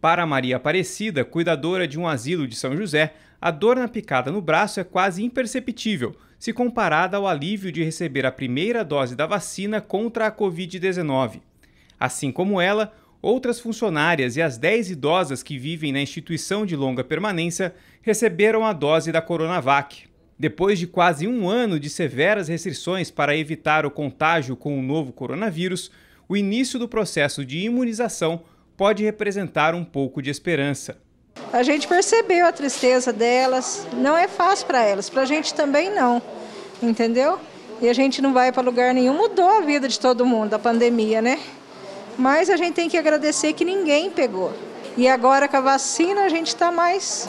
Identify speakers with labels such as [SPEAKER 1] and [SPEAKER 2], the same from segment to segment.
[SPEAKER 1] Para Maria Aparecida, cuidadora de um asilo de São José, a dor na picada no braço é quase imperceptível se comparada ao alívio de receber a primeira dose da vacina contra a Covid-19. Assim como ela, outras funcionárias e as 10 idosas que vivem na instituição de longa permanência receberam a dose da Coronavac. Depois de quase um ano de severas restrições para evitar o contágio com o novo coronavírus, o início do processo de imunização pode representar um pouco de esperança.
[SPEAKER 2] A gente percebeu a tristeza delas, não é fácil para elas, para a gente também não, entendeu? E a gente não vai para lugar nenhum, mudou a vida de todo mundo, a pandemia, né? Mas a gente tem que agradecer que ninguém pegou. E agora com a vacina a gente está mais,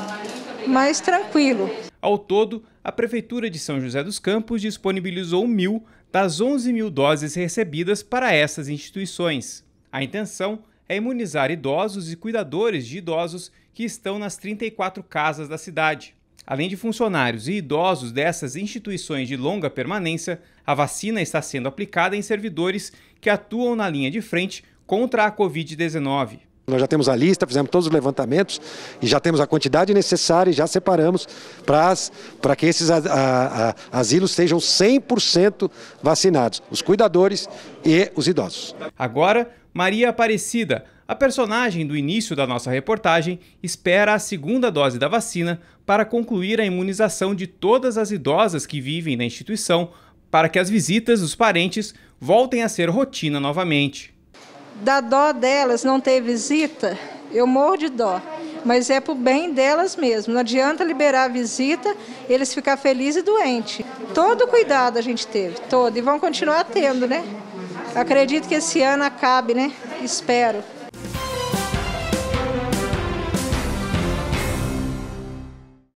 [SPEAKER 2] mais tranquilo.
[SPEAKER 1] Ao todo, a Prefeitura de São José dos Campos disponibilizou mil das 11 mil doses recebidas para essas instituições. A intenção é imunizar idosos e cuidadores de idosos que estão nas 34 casas da cidade. Além de funcionários e idosos dessas instituições de longa permanência, a vacina está sendo aplicada em servidores que atuam na linha de frente contra a Covid-19.
[SPEAKER 3] Nós já temos a lista, fizemos todos os levantamentos e já temos a quantidade necessária e já separamos para que esses a, a, asilos sejam 100% vacinados, os cuidadores e os idosos.
[SPEAKER 1] Agora, Maria Aparecida, a personagem do início da nossa reportagem, espera a segunda dose da vacina para concluir a imunização de todas as idosas que vivem na instituição, para que as visitas dos parentes voltem a ser rotina novamente
[SPEAKER 2] da dó delas não ter visita, eu morro de dó. Mas é para o bem delas mesmo. Não adianta liberar a visita, eles ficar felizes e doentes. Todo cuidado a gente teve, todo. E vão continuar tendo, né? Acredito que esse ano acabe, né? Espero.